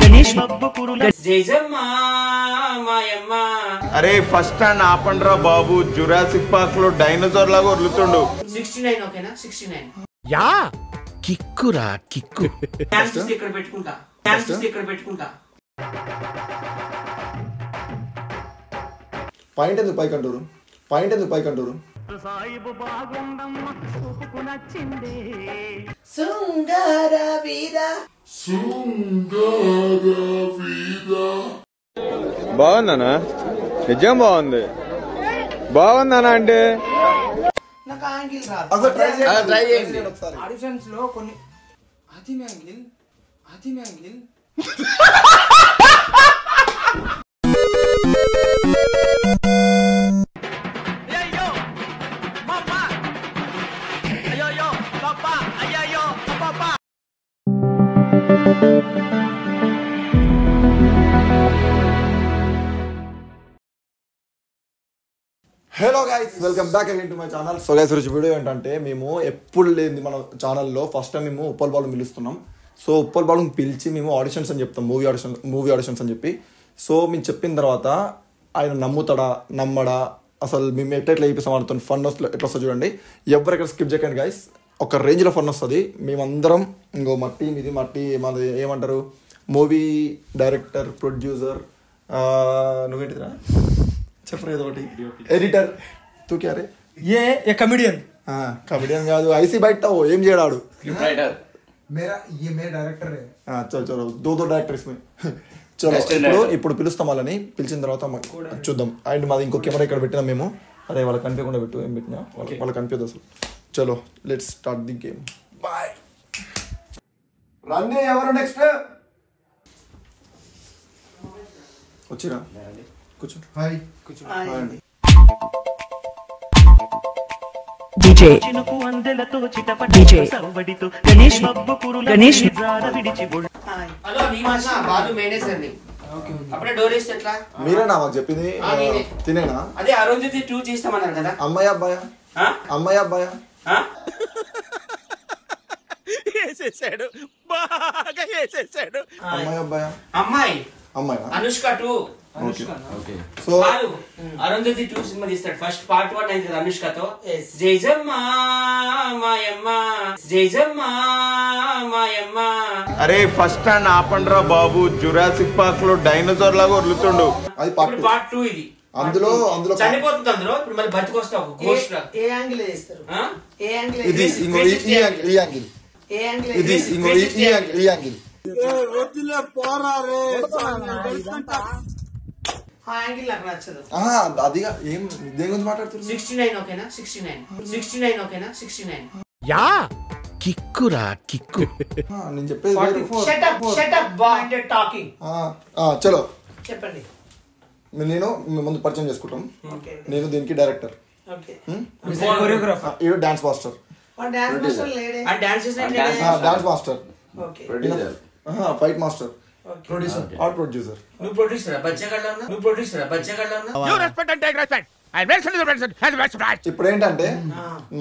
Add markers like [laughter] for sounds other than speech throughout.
గణేష్ మాయమ్మ అరే first stand ఆపండ్రా బాబు. జురాసిక్ పార్క్లో డైనోసార్ లాగా వదులుతుండు. సిక్స్టీ నైన్ ఓకేనా? Sixty nine. కిక్కురా కిక్కు. ఛాన్సెస్ ఇక్కడ పెట్టుకుంటా. ఛాన్సెస్ ఇక్కడ పెట్టుకుంటా. పాయింట్ ఎందుకు పైకి అంటారు పాయింట్ ఎందుకు పైకి అంటారు సాయిబు బాగుండమ్మ చూపుకు నచ్చిందే. శృంగార వీర. బాగుందనా నిజం బాగుంది. బాగుందనా అంటే? నాకు యాంగిల్ రాదు. ట్రై చేయండి. ట్రై చేయండి. ఒకసారి. ఆడిషన్స్లో కొన్ని అది యాంగిల్ అది angle [laughs] hello guys welcome back again to my channel so guys రోజు వీడియో ఏంటంటే మేము ఎప్పుడు లేని మన ఛానల్లో ఫస్ట్ టైం మేము ఉప్పల్ బాలు పిలుస్తున్నాం. సో ఉప్పల్ బాలు పిలిచి మేము ఆడిషన్స్ అని చెప్తాం. మూవీ ఆడిషన్ మూవీ ఆడిషన్స్ అని చెప్పి. సో మేము చెప్పిన తర్వాత ఆయన నమ్ముతాడా నమ్మడా? అసలు మేము ఎట్లా ఎట్లా అయిపోతాం ఆడుతాం ఫన్ ఎట్లా వస్తుంది చూడండి. ఎవరికైనా స్కిప్ చేయకండి గైస్ ఒక రేంజ్లో ఫన్ వస్తుంది. మేమందరం ఇంకో మా టీం ఇది మా టీ మాది ఏమంటారు? మూవీ డైరెక్టర్ ప్రొడ్యూసర్ నువ్వేంటిదిరా? చెప్పరు ఏదో ఒకటి ఎడిటర్ తూ క్యా రే ये ये कॉमेडियन కమెడియన్ కాదు ఐసీ బయట ఓ ఏం చేయడాడు मेरा ये मेरा डायरेक्टर है ఆ, చలో చలో దో దో డైరెక్టర్ ఇస్మే చలో ఇప్పుడు ఇప్పుడు పిలుస్తాం వాళ్ళని పిలిచిన తర్వాత మ- చూద్దాం అండ్ మాది ఇంకో కెమెరా ఇక్కడ పెట్టినాం మేము అదే వాళ్ళకి కనిపించకుండా పెట్టు ఏం పెట్టినా వాళ్ళకి వాళ్ళకి కనిపించదు అసలు చలో let's start the game boy రన్నే ఎవరు నెక్స్ట్ వచ్చిరా కూర్చో हाय DJ చినుకు అందెలతో చిటపట DJ. సవ్వడితో గణేష్ బబ్బు కురుల గణేష్. జార విడిచి బొళ్ళు హలో నీ మాట బాలు మేనేజర్ని అప్పుడే డోర్ వేస్తే ఎట్లా? మీరేనా మాకు చెప్పింది? ఆ, నేనే. తినేనా? అదే అరుంధతి టూ చేస్తామన్నారు కదా. అమ్మాయి అబ్బాయా? ఆ? అమ్మాయి అబ్బాయా? ఆ? వేసేసాడు. బాగా వేసేసాడు. అమ్మాయి అబ్బాయా? అమ్మాయి. అమ్మాయా Anushka two. So Balu Arundhati two cinema తీస్తాడు. ఫస్ట్ పార్ట్ వన్ అయింది కదా అనుష్కతో. జైజమ్మ మాయమ్మ. జైజమ్మ మాయమ్మ. అరే ఫస్ట్ స్టాండ్ ఆపండ్రా బాబు. జురాసిక్ పార్క్లో డైనోసార్ లాగా వదులుతుండు. అది పార్ట్ టూ ఇది. అందులో అందులో చనిపోతుంది అందులో. ఇప్పుడు మళ్ళీ బతికొస్తావు గోస్ట్ ఏ యాంగిల్ వేస్తారు? ఆ? ఏ యాంగిల్ ఇది ఇంకో ఈ- యాంగిల్ ఈ యాంగిల్. ఏ యాంగిల్ ఇది ఇంకో ఈ- యాంగిల్. ఈ యాంగిల్ నచ్చదు ఆహా, ఏం నైన్ ఓకేనా? Sixty nine. సిక్స్టీ నైన్ ఓకేనా? Sixty nine. యా! కిక్కురా [laughs] నేను నేను ముందు పరిచయం చేసుకుంటాం. నేను దీనికి director. Dance master. Dance master fight master. Producer art producer నువ్వు ప్రొడ్యూసర్ బచ్చగడ్డ ఉన్నా నువ్వు ప్రొడ్యూసర్ బచ్చగడ్డ ఉన్నా you respect and take respect I respect ఇప్పుడు ఏంటంటే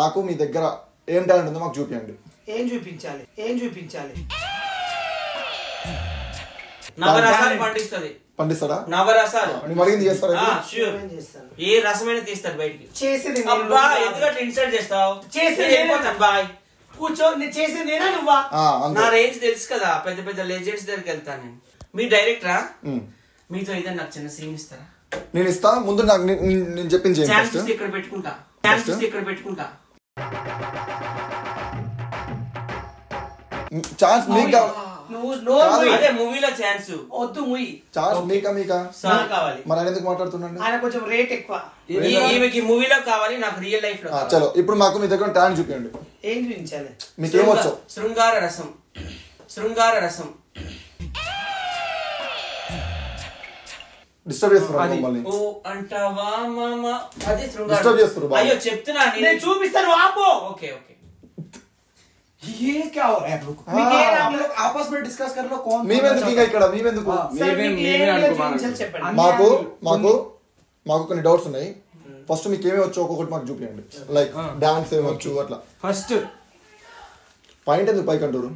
మాకు మీ దగ్గర ఏం టాలెంట్ ఉందో మాకు చూపించండి ఏం చూపించాలి? ఏం చూపించాలి? నవరసాలు పండిస్తుంది. పండిస్తాడా? నవరసాలు. అడిగింది చేస్తారా. ఏం రసమైన తీస్తాడు బయటికి. చేసేది అబ్బా ఇన్సల్ట్ చేస్తావు? చేసేది బాయ్ కూర్చో నేను చేసేది నేనా నువ్వా? నా రేంజ్ తెలుసు కదా పెద్ద పెద్ద లెజెండ్స్ దగ్గరికి వెళ్తాను నేను. మీ డైరెక్టరా. మీతో ఏదైనా నాకు చిన్న సీన్ ఇస్తారా? నేను ఇస్తా ముందు నాకు నేను- చెప్పింది ఇక్కడ పెట్టుకుంటా. ఇక్కడ పెట్టుకుంటా. ఛాన్స్ మీకు నువ్వు నోరు కాదు. మూయి. అదే మూవీలో ఛాన్స్. వద్దు ముయ్యి ఛాన్స్ మీకా మీకా? సార్ కావాలి. మరి ఆయన ఎందుకు మాట్లాడుతున్నాండి ఆయన కొంచెం రేట్ ఎక్కువ. ఈ- ఈమెకి మూవీలో కావాలి నాకు రియల్ లైఫ్లో. చలో ఇప్పుడు మాకు మీ దగ్గర టాలెంట్ చూపించండి ఏం చూపించాలి? మీకు ఏమొచ్చు శృంగార రసం. శృంగార రసం. డిస్టర్బ్ చేస్తున్నారు మమ్మల్ని. ఓ అంటావా మామ? అది శృంగార Disturb చేస్తున్నారు బాగా. అయ్యో చెప్తున్నా నేను- నేను చూపిస్తాను ఆపో. Okay okay. ये क्या हो रहा है आप लोग को? మీకు ఏ आप యాంగిల్ लोग आपस में डिस्कस कर लो कौन మేమెందుకు ఇంకా ఇక్కడ మేమెందుకు సార్, మీకు ఏ యాంగిల్ చూపించాలి చెప్పండి మాకు మాకు మాకు కొన్ని డౌట్స్ ఉన్నాయి ఫస్ట్ మీకు ఏమేమి వచ్చో ఒక్కొక్కటి మాకు చూపించండి లైక్ డాన్స్ ఏమొచ్చు అట్లా फर्स्ट పాయింట్ ఎందుకు పైకి అంటారు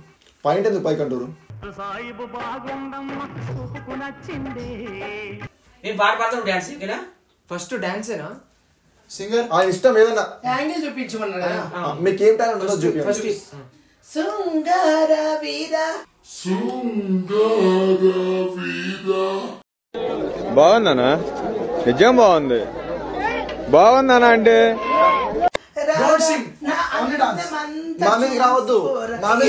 పాయింట్ ఎందుకు పైకి అంటారు సాయిబు బాగుందమ్మ ఊపుకు నచ్చిందే నేను పాట పాడతాను డాన్స్ ఓకేనా ఫస్ట్ డాన్సేనా సింగర్? ఆయన ఇష్టం ఏదన్నా? యాంగిల్ చూపించమన్నారు కదా ఆ, మీకు ఏం టాలెంట్ ఉందో చూపించండి. ఫస్ట్ శృంగార వీర. బాగుందనా నిజం బాగుంది. బాగుందనా అంటే? రావద్దు. రావద్దు. మమ్మీ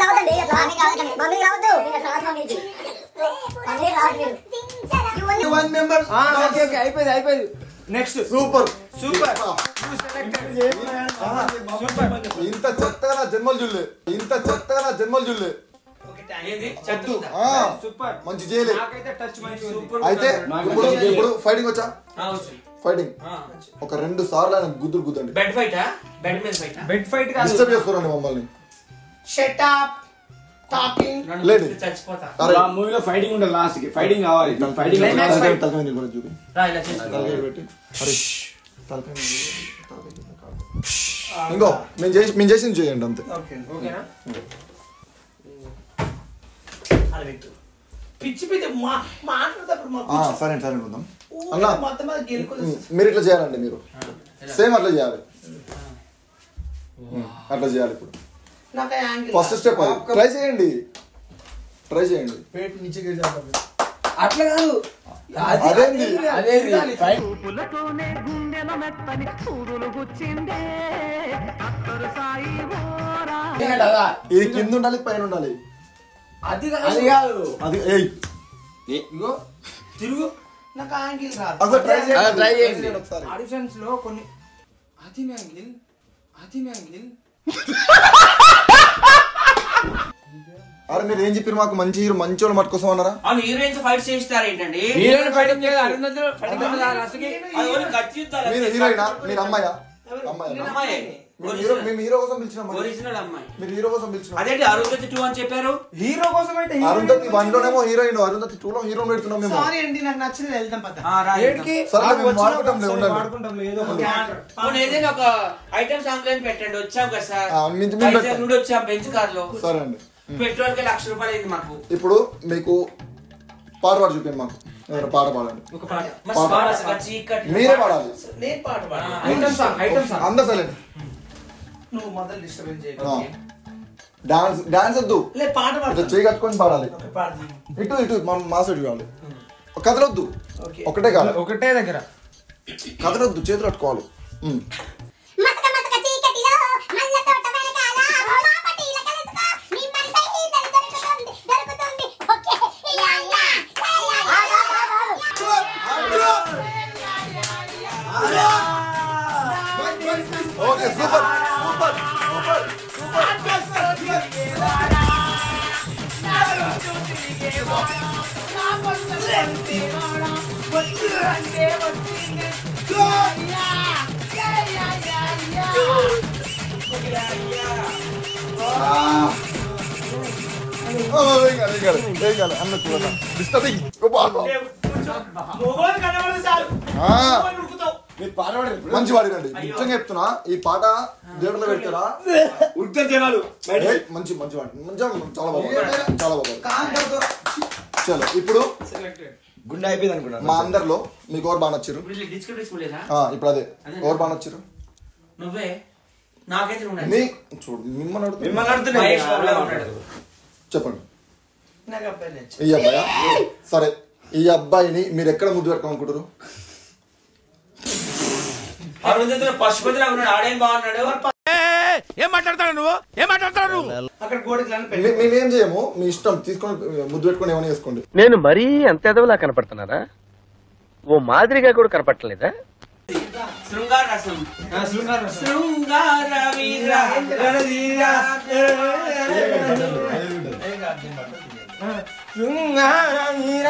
రావద్దండి. మమ్మీ రావద్దు. మమ్మీ రావద్దు. ఓకే ఓకే అయిపోయింది అయిపోయింది. నెక్స్ట్ సూపర్ సూపర్ ఇంత చెత్తగా నా జన్మలు చూడలే. ఇంత చెత్తగా నా జన్మలు చూడలే. సూపర్ మంచి చేయలే. అయితే ఇప్పుడు ఇప్పుడు ఫైటింగ్ వచ్చా? ఫైటింగ్ ఒక రెండు సార్లు ఆయన గుద్దులు గుద్దండి. బెడ్ ఫైటా బెడ్ మీద ఫైటా బెడ్ ఫైట్ డిస్టర్బ్ చేస్తారండి మమ్మల్ని. షట్ అప్ టాకింగ్ లేడీ చచ్చిపోతా. అరే ఆ మూవీలో ఫైటింగ్ ఉంటుంది లాస్ట్కి. ఫైటింగ్ కావాలి. ఫైటింగ్ తలకాయ చూపి తలకాయ పెట్టి. తలకాయ. ఇంకో మేము చేసి మేము చేసింది చేయండి అంతే. పిచ్చి పిచ్చి సరే సరే ఉందాం. అన్నా. మీరు ఇట్లా చేయాలండి మీరు. సేమ్ అట్లా చేయాలి. అట్లా చేయాలి ఇప్పుడు. ఫస్ట్ స్టెప్ అది. ట్రై చేయండి. ట్రై చేయండి. పేట్ నీచే అట్లా కాదు. అదేంది? అదేంది? చూపులతోనే గుండెల మెత్తని సూదులు గుచ్చిందే. అత్తరు సాయి ఓరా. ఇది కింద ఉండాలి పైన ఉండాలి? అది అది కాదు. అది ఏయ్. ఇగో తిరుగు. నాకు యాంగిల్ రాదు అసలు ట్రై try చేయండి. ఒకసారి. ఆడిషన్స్లో కొన్ని అది మ్యాంగిల్ అది మ్యాంగిల్ అరే మీరు ఏం చెప్పారు మాకు? మంచి హీరో మంచి వాళ్ళు మట్టుకోసం అన్నారా? అవును హీరోయిన్స్ ఫైట్ చేస్తారు ఏంటండి? హీరోయిన్ ఫైటింగ్ చేయాలి అరుంధతి ఫైటింగ్ మీరు. హీరోయినా? మీరు అమ్మాయా? అమ్మాయి. మేము హీరో కోసం పిలిచినాం మరి. ఒరిజినల్ అమ్మాయి. మీరు హీరో కోసం పిలిచినాం. అదేంటి అరుంధతి టూ అని చెప్పారు? హీరో కోసం అయితే అరుంధతి వన్ లోనేమో హీరోయిన్ అరుంధతి టూ లో హీరోయిన్ పెడుతున్నాం మేము. సారీ అండి నాకు నచ్చింది వెళ్దాం పద. సరే మేము వాడుకుంటాం లే, ఉండండి వాడుకుంటాం ఏదో ఒకటి. పోనీ ఏదైనా ఒక ఐటమ్ సాంగ్ అని పెట్టండి వచ్చాం కదా సార్. నుండి వచ్చాం బెంచ్ కార్లో సరే అండి. పెట్రోల్కి లక్ష రూపాయలు అయింది మాకు. ఇప్పుడు మీకు పాట పాడు చూపించండి మాకు. ఏదైనా పాట పాడండి. మీరే పాడాలి. నేను పాట పాడ ఐటమ్ సాంగ్ ఐటమ్ సాంగ్ అందరు సరే నువ్వు మొదలు డిస్టర్బెన్స్ డాన్స్ డాన్స్ వద్దు. లే పాట పాడతాను చేయి కట్టుకొని పాడాలి. ఇటు ఇటు మా మా సైడ్ కావాలి కదలొద్దు ఓకే. ఒకటే కాదు. ఒకటే దగ్గర. కదలొద్దు చేతులు పట్టుకోవాలి. డిస్టర్బింగ్ మొగోడు కనబడదు చాలు మంచి పాడినండి నిజంగా చెప్తున్నా ఈ పాట థియేటర్లో పెడతారా ఉడతారు జనాలు మంచి మంచి పాట. మంచిగా చాలా బాగుంది. చాలా బాగుంది. చలో ఇప్పుడు గుండె అయిపోయింది అనుకున్నాను మా అందరిలో మీకు ఎవరు బాగా నచ్చారు? ఇప్పుడు అదే. ఎవరు బాగా నచ్చారు? నువ్వే. నాకైతే. చూడు మిమ్మల్ని. మిమ్మల్ని చెప్పండి. ఈ అబ్బాయా? సరే ఈ అబ్బాయిని మీరు ఎక్కడ ముద్దు పెట్టుకోవాలనుకుంటారు అరుంధతిలో పశుపతిలా ఉన్నాడు. ఆడేం బాగున్నాడు? ఏం మాట్లాడతాడు నువ్వు? ఏం మాట్లాడతాడు నువ్వు? అక్కడ గోడకి మేమేం చేయము? మీ ఇష్టం తీసుకొని ముద్దు పెట్టుకొని ఏమైనా చేసుకోండి. నేను మరీ అంత ఎదవలా కనపడుతున్నారా ఓ మాదిరిగా కూడా కనపడలేదా శృంగార రసం శృంగార వీర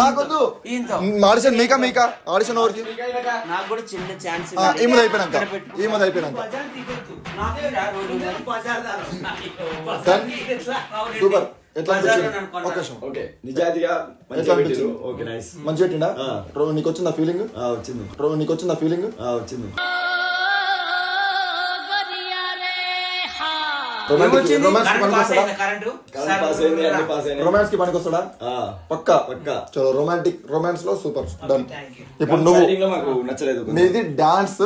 నాకొద్దు. ఆడిషన్ మీకా మీకా? ఆడిషన్ ఎవరికి? నాకు కూడా చిన్న ఛాన్స్ ఈమెది అయిపోయినాక. ఈమెది అయిపోయినాక. సూపర్. మంచిగా పెట్టిరు. అనిపించింది? Okay nice. మంచి పెట్టిండా? రో నీకు వచ్చిందా ఫీలింగ్ వచ్చింది. రో నీకు వచ్చిందా ఫీలింగ్ వచ్చింది. రొమాన్స్కి పనికొస్తాడా ఆ, పక్కా? పక్కా. చలో రొమాంటిక్ రొమాన్స్లో సూపర్ డన్ ఇప్పుడు నువ్వు నచ్చలేదు. నీది డాన్స్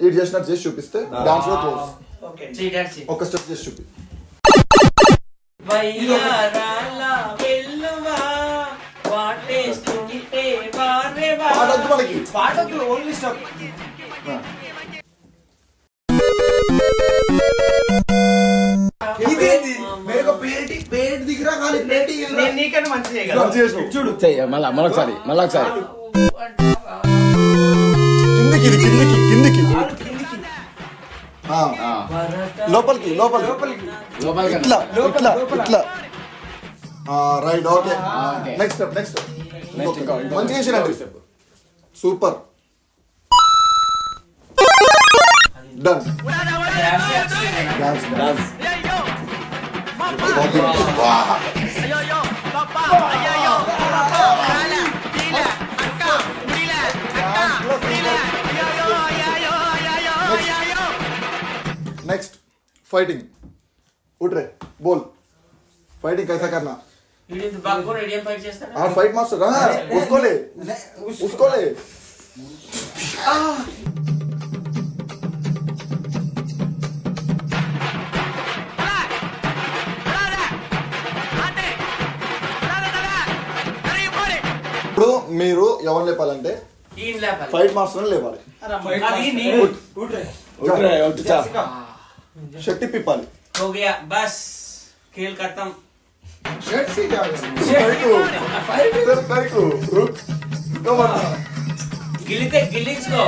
ఇది చేసినట్టు చేసి చూపిస్తే డాన్స్లో క్లోజ్ ఒక స్టెప్ చేసి చూపి. పాడొద్దు మనకి. పాటకు ఓన్లీ స్టాప్ నేను నీకన్నా మంచి చేయగలను మంచి చేసినావు. చూడు. మళ్ళా మళ్ళొకసారి మళ్ళా ఒకసారి కిందికి ఇది, కిందికి కిందికి. ఆ, లోపలికి లోపలికి. ఇట్లా ఇట్లా ఇట్లా. Right okay. Next step next మంచిగా చేసిరండి super done dance dance next fighting उठ रहे बोल. फाइटिंग कैसा करना? हाँ, फाइट मास्टर हाँ, उसको ले. उसको ले. ఇప్పుడు మీరు ఎవరు లేపాలంటే ఈయన లేపాలి ఫైట్ మాస్టర్ లేపాలి అది నీ ఉట్రే, ఉట్టు చా. షట్టి పిప్పాలి हो गया बस खेल खत्म shirt see fight fight rook come on గిల్లితే గిల్లించుకో